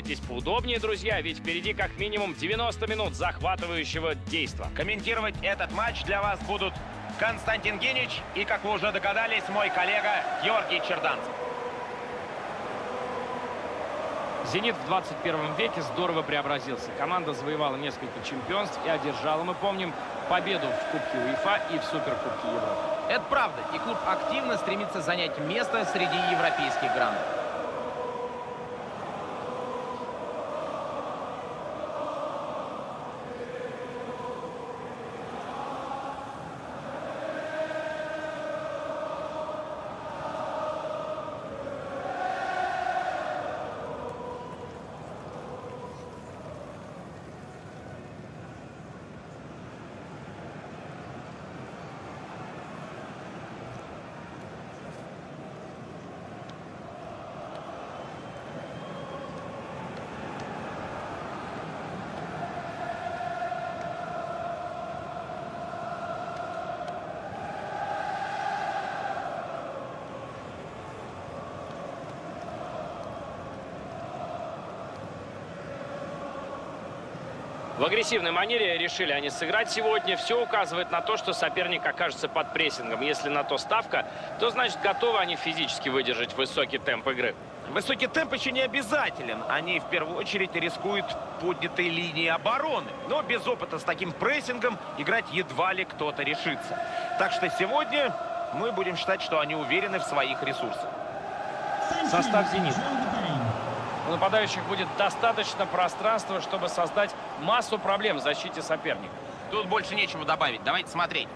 устраивайтесь поудобнее, друзья, ведь впереди как минимум 90 минут захватывающего действа. Комментировать этот матч для вас будут Константин Генич и, как вы уже догадались, мой коллега Георгий Черданцев. «Зенит» в 21 веке здорово преобразился. Команда завоевала несколько чемпионств и одержала, мы помним, победу в Кубке УЕФА и в Суперкубке Европы. Это правда, и клуб активно стремится занять место среди европейских грандов. В агрессивной манере решили они сыграть сегодня. Все указывает на то, что соперник окажется под прессингом. Если на то ставка, то значит готовы они физически выдержать высокий темп игры. Высокий темп еще не обязателен. Они в первую очередь рискуют поднятой линии обороны. Но без опыта с таким прессингом играть едва ли кто-то решится. Так что сегодня мы будем считать, что они уверены в своих ресурсах. Состав «Зенита». У нападающих будет достаточно пространства, чтобы создать массу проблем в защите соперника. Тут больше нечего добавить. Давайте смотреть.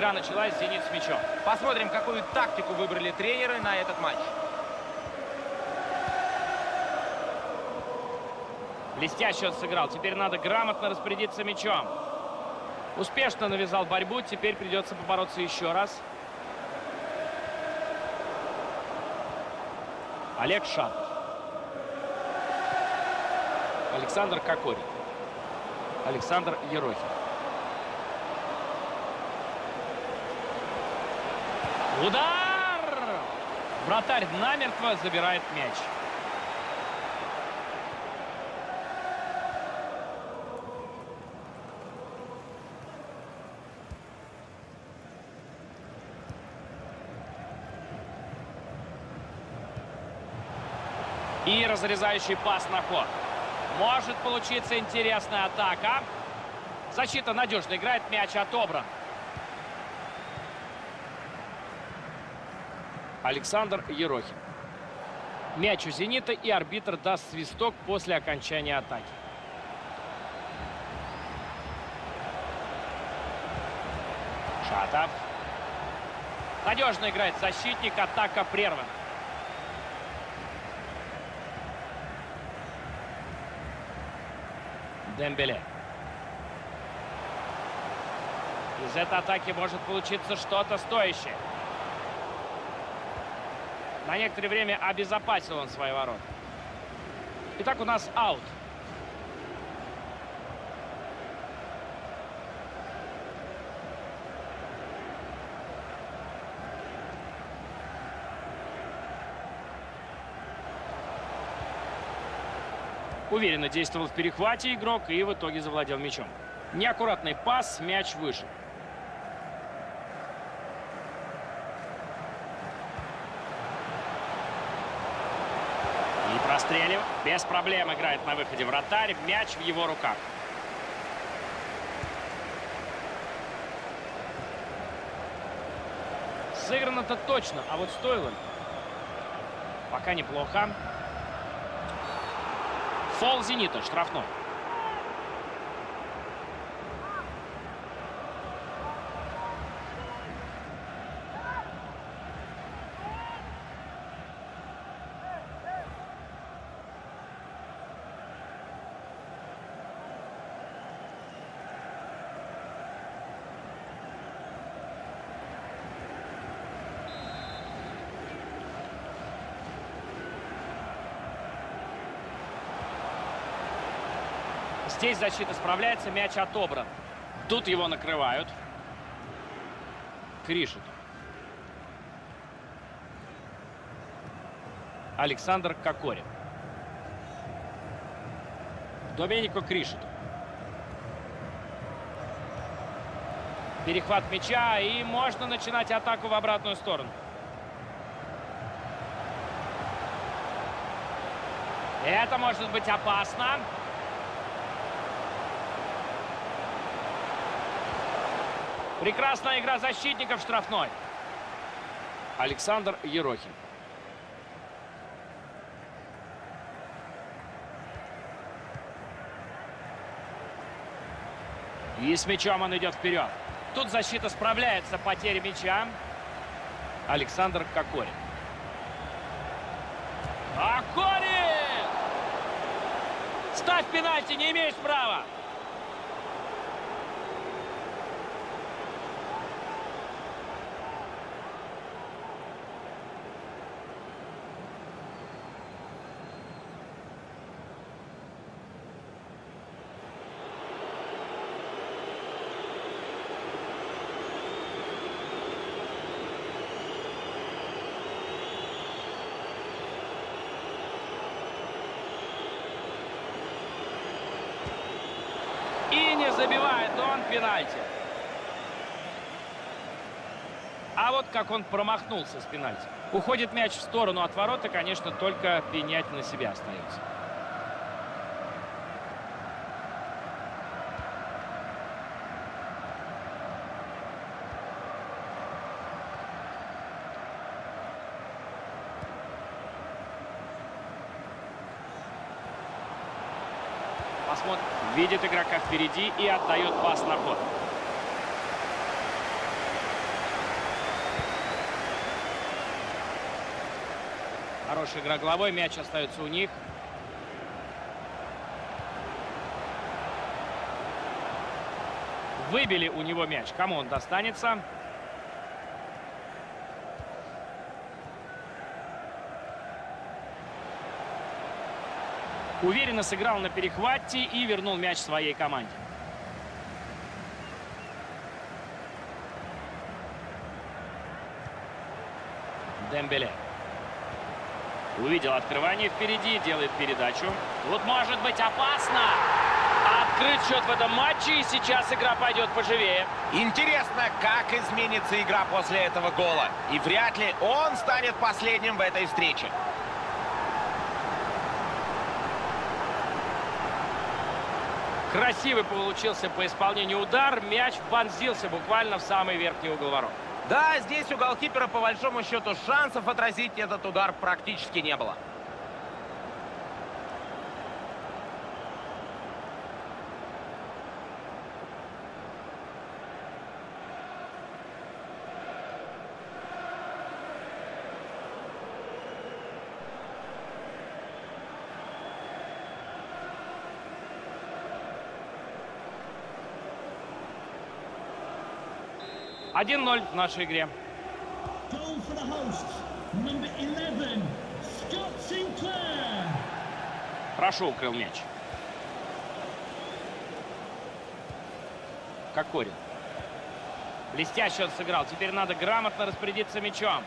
Игра началась, «Зенит» с мячом. Посмотрим, какую тактику выбрали тренеры на этот матч. Блестяще он сыграл. Теперь надо грамотно распорядиться мячом. Успешно навязал борьбу. Теперь придется побороться еще раз. Олег Шатов. Александр Кокорин. Александр Ерохин. Удар! Вратарь намертво забирает мяч. И разрезающий пас на ход. Может получиться интересная атака. Защита надежно играет, мяч отобран. Александр Ерохин. Мяч у «Зенита» и арбитр даст свисток после окончания атаки. Шатов. Надежно играет защитник, атака прервана. Дембеле. Из этой атаки может получиться что-то стоящее. На некоторое время обезопасил он свои ворота. Итак, у нас аут. Уверенно действовал в перехвате игрок и в итоге завладел мячом. Неаккуратный пас, мяч выше. И прострелив. Без проблем играет на выходе вратарь. Мяч в его руках. Сыграно-то точно, а вот стоило ли? Пока неплохо. Фол «Зенита», штрафной. Здесь защита справляется, мяч отобран. Тут его накрывают. Кришет. Александр Кокорин. Доменико Кришет. Перехват мяча, и можно начинать атаку в обратную сторону. Это может быть опасно. Прекрасная игра защитников штрафной. Александр Ерохин. И с мячом он идет вперед. Тут защита справляется, потеря мяча. Александр Кокорин. Кокорин! Ставь пенальти, не имеешь права. И не забивает он пенальти. А вот как он промахнулся с пенальти. Уходит мяч в сторону от ворота, конечно, только пенять на себя остается. Посмотрим. Видит игрока впереди и отдает пас на ход. Хорошая игра головой, мяч остается у них. Выбили у него мяч. Кому он достанется? Уверенно сыграл на перехвате и вернул мяч своей команде. Дембеле. Увидел открывание впереди, делает передачу. Тут может быть опасно. Открыт счет в этом матче, и сейчас игра пойдет поживее. Интересно, как изменится игра после этого гола. И вряд ли он станет последним в этой встрече. Красивый получился по исполнению удар. Мяч вонзился буквально в самый верхний угол ворот. Да, здесь у голкипера по большому счету шансов отразить этот удар практически не было. Один 0 в нашей игре. Goal for the hosts, number 11, Scott Sinclair. Хорошо укрыл мяч. Кокорин. Блестяще он сыграл. Теперь надо грамотно распорядиться мячом.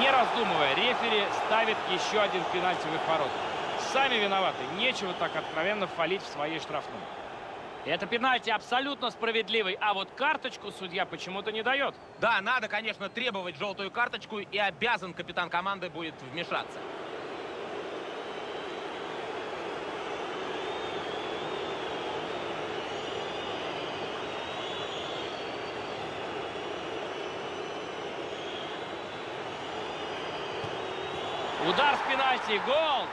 Не раздумывая, рефери ставит еще один пенальти в их ворот. Сами виноваты. Нечего так откровенно фалить в своей штрафной. Это пенальти абсолютно справедливый, а вот карточку судья почему-то не дает. Да, надо, конечно, требовать желтую карточку, и обязан капитан команды будет вмешаться. Удар с пенальти, гол!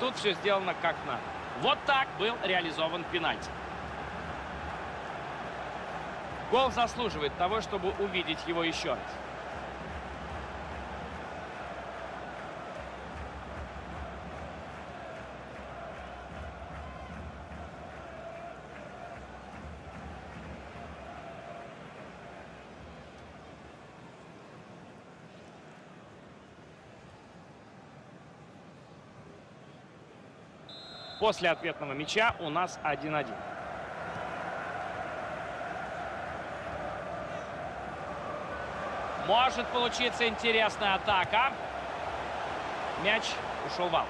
Тут все сделано как надо. Вот так был реализован пенальти. Гол заслуживает того, чтобы увидеть его еще раз. После ответного мяча у нас 1-1. Может получиться интересная атака. Мяч ушел в.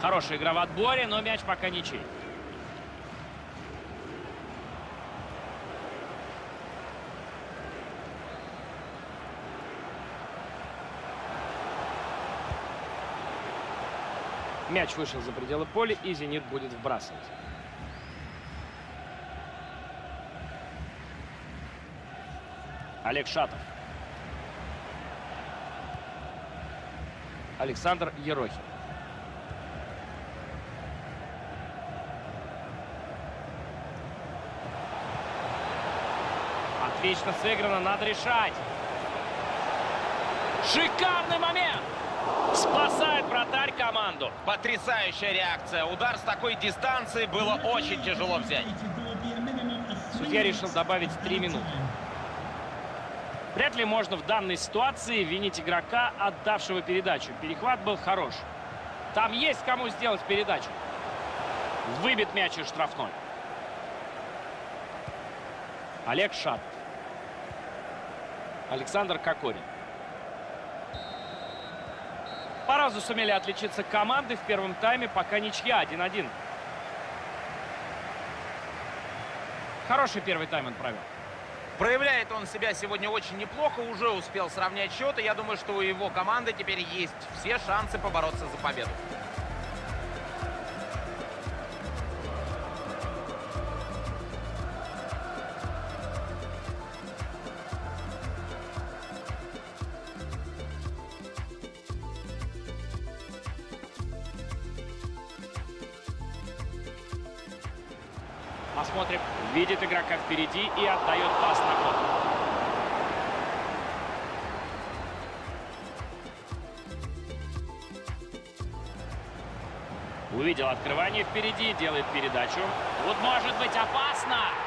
Хорошая игра в отборе, но мяч пока ничей. Мяч вышел за пределы поля, и «Зенит» будет вбрасывать. Олег Шатов. Александр Ерохин. Отлично сыграно, надо решать. Шикарный момент! Спасает вратарь команду. Потрясающая реакция. Удар с такой дистанции было очень тяжело взять. Судья решил добавить 3 минуты. Вряд ли можно в данной ситуации винить игрока, отдавшего передачу. Перехват был хорош. Там есть кому сделать передачу. Выбит мяч из штрафной. Олег Шат. Александр Кокорин. По разу сумели отличиться команды в первом тайме, пока ничья 1-1. Хороший первый тайм он провел. Проявляет он себя сегодня очень неплохо, уже успел сравнять счет, и я думаю, что у его команды теперь есть все шансы побороться за победу. Посмотрим. Видит игрока впереди и отдает пас на ход. Увидел открывание впереди, делает передачу. Вот может быть опасно.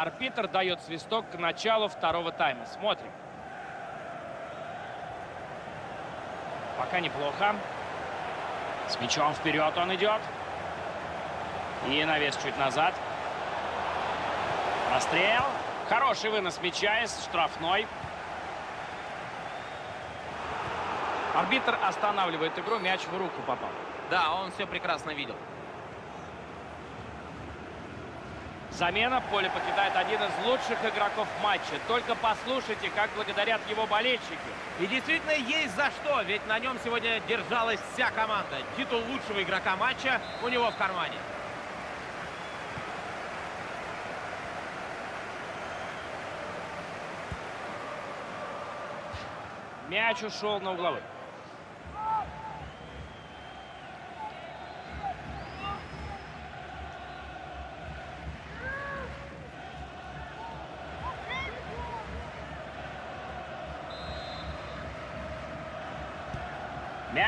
Арбитр дает свисток к началу второго тайма. Смотрим. Пока неплохо. С мячом вперед он идет. И навес чуть назад. Расстрел. Хороший вынос мяча из штрафной. Арбитр останавливает игру. Мяч в руку попал. Да, он все прекрасно видел. Замена. Поле покидает один из лучших игроков матча. Только послушайте, как благодарят его болельщики. И действительно есть за что, ведь на нем сегодня держалась вся команда. Титул лучшего игрока матча у него в кармане. Мяч ушел на угловой.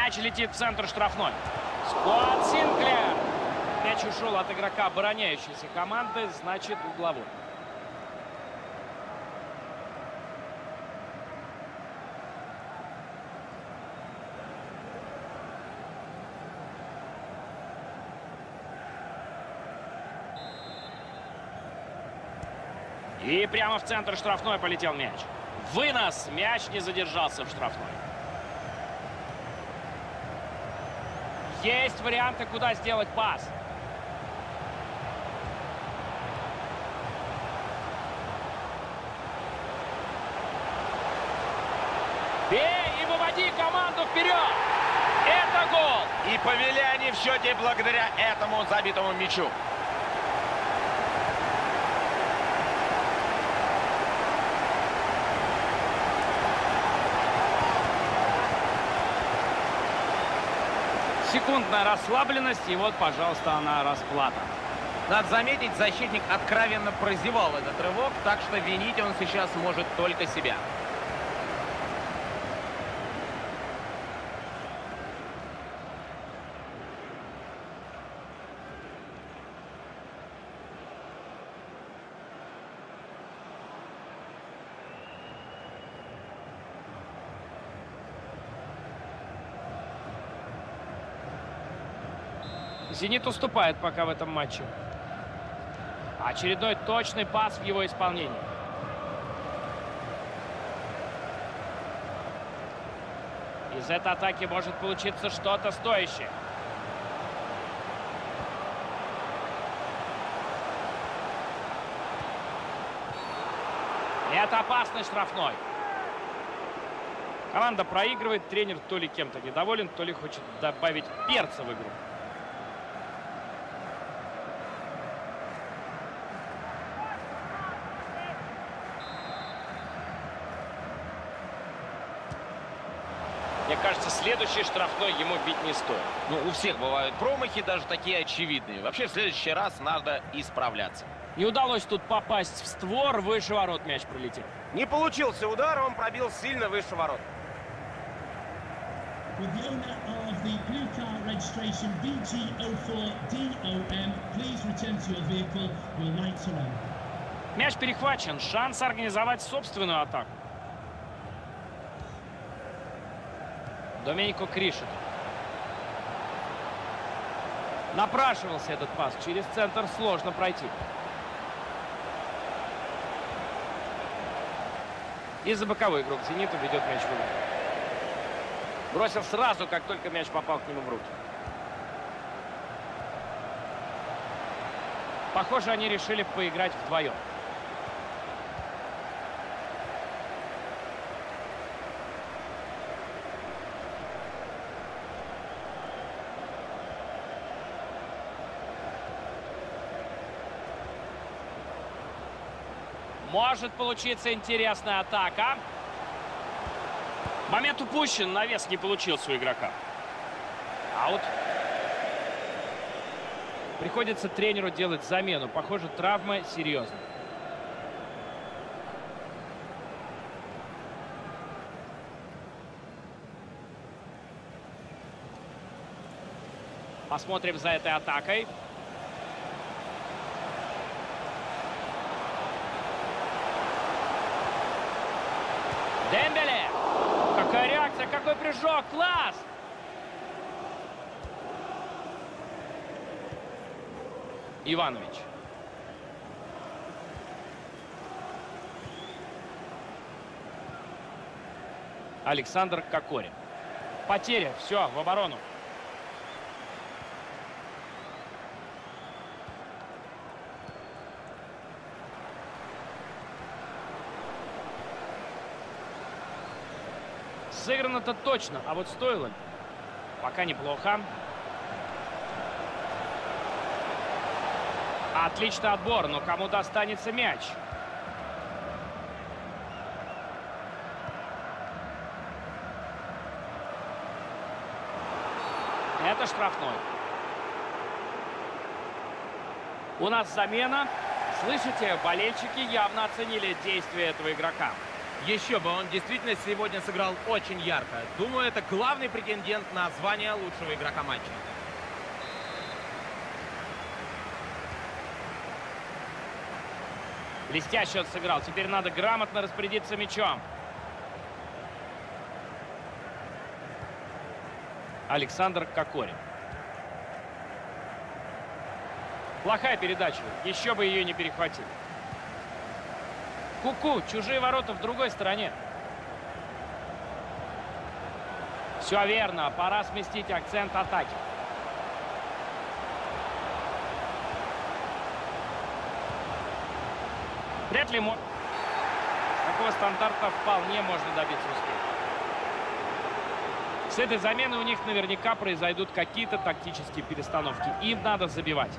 Мяч летит в центр штрафной. Скотт Синклер. Мяч ушел от игрока обороняющейся команды, значит угловой. И прямо в центр штрафной полетел мяч. Вынос. Мяч не задержался в штрафной. Есть варианты, куда сделать пас. Бей и выводи команду вперед! Это гол! И повели они в счете благодаря этому забитому мячу. Секундная расслабленность, и вот, пожалуйста, она расплата. Надо заметить, защитник откровенно прозевал этот рывок, так что винить он сейчас может только себя. «Зенит» уступает пока в этом матче. Очередной точный пас в его исполнении. Из этой атаки может получиться что-то стоящее. Это опасный штрафной. Команда проигрывает, тренер то ли кем-то недоволен, то ли хочет добавить перца в игру. Кажется, следующий штрафной ему бить не стоит. Ну, у всех бывают промахи, даже такие очевидные. Вообще, в следующий раз надо исправляться. Не удалось тут попасть в створ, выше ворот мяч пролетел. Не получился удар, он пробил сильно выше ворот. With the owner of the blue car registration BG04DOM, please return to your vehicle. Your lights are on. Мяч перехвачен. Шанс организовать собственную атаку. Доменико Кришет. Напрашивался этот пас. Через центр сложно пройти. И за боковой игрок «Зенита» ведет мяч в игру. Бросил сразу, как только мяч попал к нему в руки. Похоже, они решили поиграть вдвоем. Может получиться интересная атака. Момент упущен, навес не получился у игрока. Аут. Приходится тренеру делать замену. Похоже, травма серьезная. Посмотрим за этой атакой. Дембеле! Какая реакция, какой прыжок, класс! Иванович. Александр Кокорин. Потеря, все, в оборону. Сыграно-то точно, а вот стоило ли? Пока неплохо. Отличный отбор, но кому достанется мяч? Это штрафной. У нас замена. Слышите, болельщики явно оценили действия этого игрока. Еще бы, он действительно сегодня сыграл очень ярко. Думаю, это главный претендент на звание лучшего игрока матча. Блестяще он сыграл. Теперь надо грамотно распорядиться мячом. Александр Кокорин. Плохая передача. Еще бы ее не перехватили. Ку-ку, чужие ворота в другой стороне. Все верно, пора сместить акцент атаки. Вряд ли мо... Такого стандарта вполне можно добиться успеха. С этой заменой у них наверняка произойдут какие-то тактические перестановки. Им надо забивать.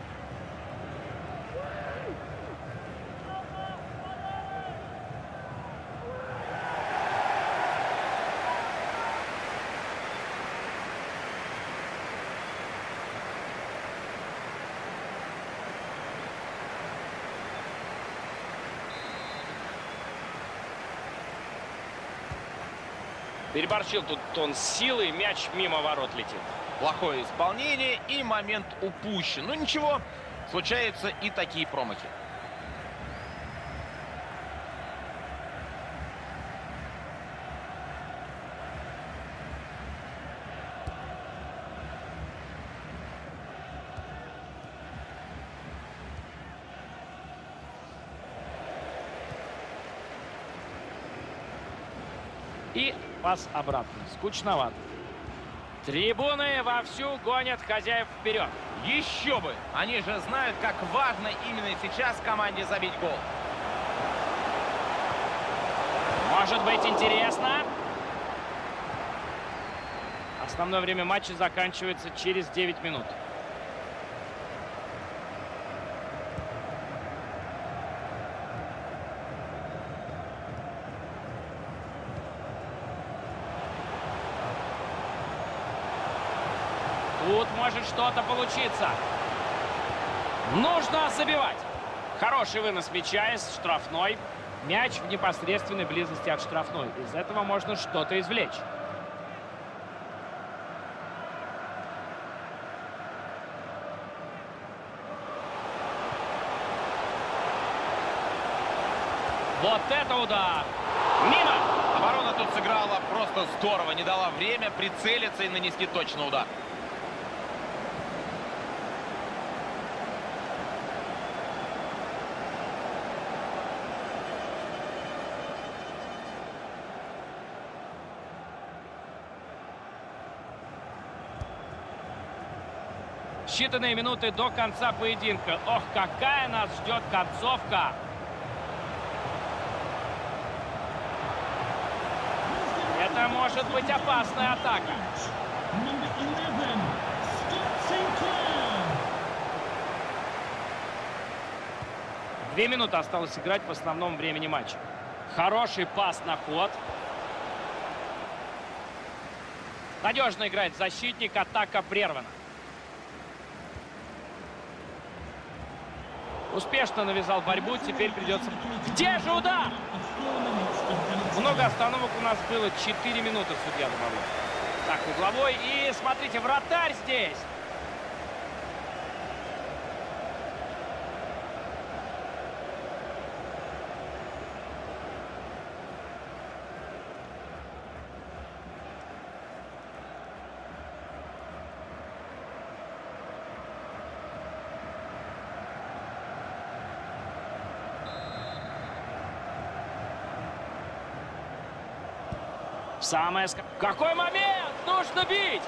Переборчил тут он силой, мяч мимо ворот летит. Плохое исполнение и момент упущен. Ну ничего, случаются и такие промахи. И пас обратно. Скучновато. Трибуны вовсю гонят хозяев вперед. Еще бы! Они же знают, как важно именно сейчас команде забить гол. Может быть интересно. Основное время матча заканчивается через 9 минут. Тут может что-то получиться. Нужно забивать. Хороший вынос мяча из штрафной. Мяч в непосредственной близости от штрафной. Из этого можно что-то извлечь. Вот это удар! Мимо! Оборона тут сыграла просто здорово. Не дала время прицелиться и нанести точно удар. Считанные минуты до конца поединка. Ох, какая нас ждет концовка! Это может быть опасная атака. Number 11, Scott Sinclair. Две минуты осталось играть в основном времени матча. Хороший пас на ход. Надежно играет защитник, атака прервана. Успешно навязал борьбу, теперь придется... Где же удар? Много остановок у нас было, 4 минуты судья добавлял. Так, угловой, и смотрите, вратарь здесь. Самое... Какой момент! Нужно бить!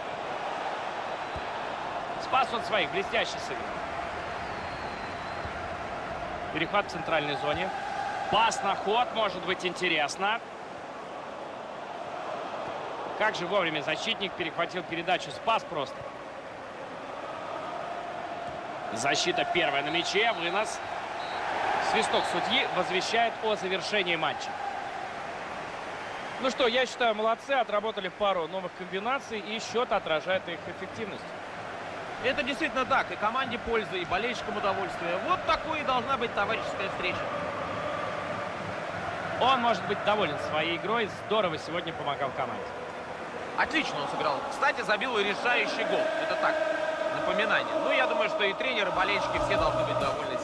Спас он своих, блестяще сыграл. Перехват в центральной зоне. Пас на ход, может быть интересно. Как же вовремя защитник перехватил передачу. Спас просто. Защита первая на мяче. Вынос. Свисток судьи возвещает о завершении матча. Ну что, я считаю, молодцы, отработали пару новых комбинаций, и счет отражает их эффективность. Это действительно так. И команде польза, и болельщикам удовольствие. Вот такой и должна быть товарищеская встреча. Он может быть доволен своей игрой, здорово сегодня помогал команде. Отлично он сыграл. Кстати, забил решающий гол. Это так, напоминание. Ну, я думаю, что и тренер, и болельщики все должны быть довольны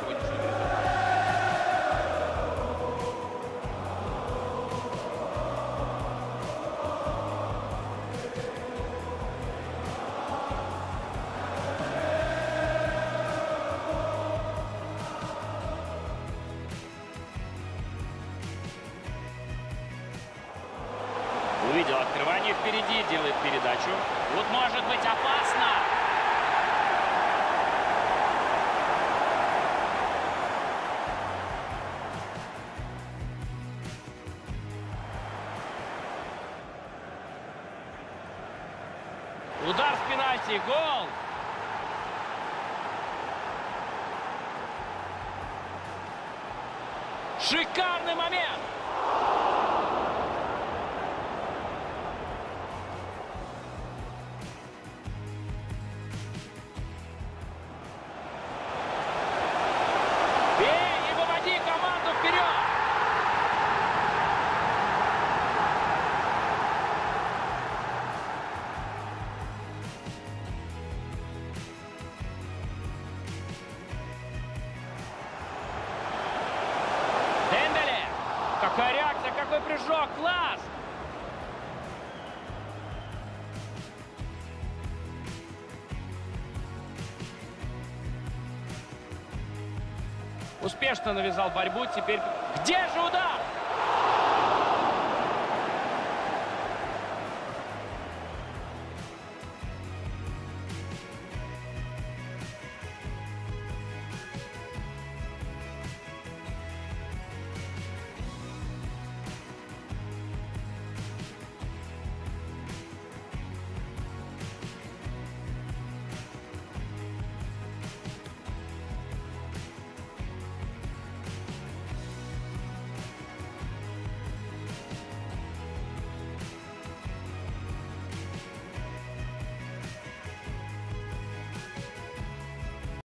Удар в пенальти, гол! Шикарный момент! Успешно навязал борьбу, теперь... Где же удар?